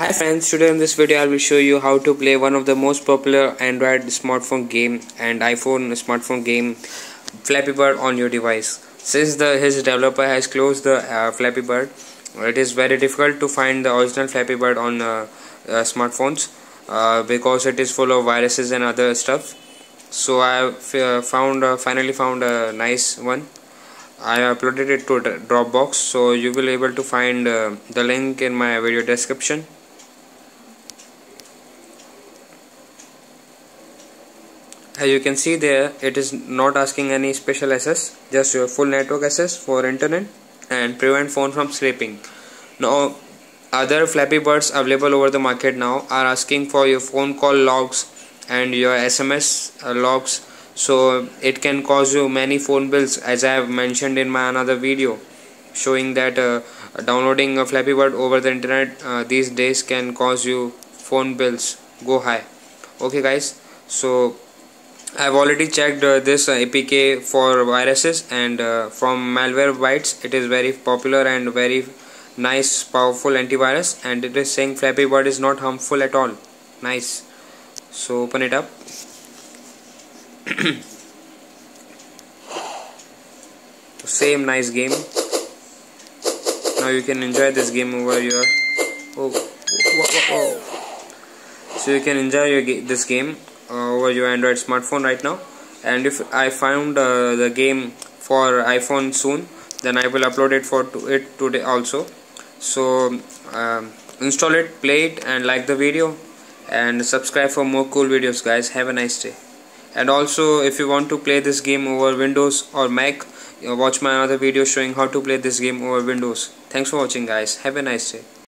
Hi friends, today in this video I will show you how to play one of the most popular Android smartphone game and iPhone smartphone game Flappy Bird on your device. Since the his developer has closed the uh, Flappy Bird, it is very difficult to find the original Flappy Bird on uh, uh, smartphones uh, because it is full of viruses and other stuff. So I uh, found uh, finally found a nice one I uploaded it to Dropbox so you will able to find the link in my video description as you can see there it is not asking any special access just your full network access for internet and prevent phone from sleeping now other flappy birds available over the market now are asking for your phone call logs and your sms uh, logs. So it can cause you many phone bills as i have mentioned in my another video showing that uh, downloading a flappy bird over the internet uh, these days can cause you phone bills go high. Okay guys. So I've already checked uh, this uh, APK for viruses and uh, from Malwarebytes it is very popular and very nice powerful antivirus and it is saying Flappy Bird is not harmful at all. Nice. So open it up. Same nice game. Now you can enjoy this game over your oh, so you can enjoy your this game over your Android smartphone right now. And if I found uh, the game for iPhone soon then I will upload it for to it today also. So um, install it play it and like the video. And subscribe for more cool videos guys. Have a nice day. And also if you want to play this game over Windows or Mac watch my other video showing how to play this game over Windows. Thanks for watching guys. Have a nice day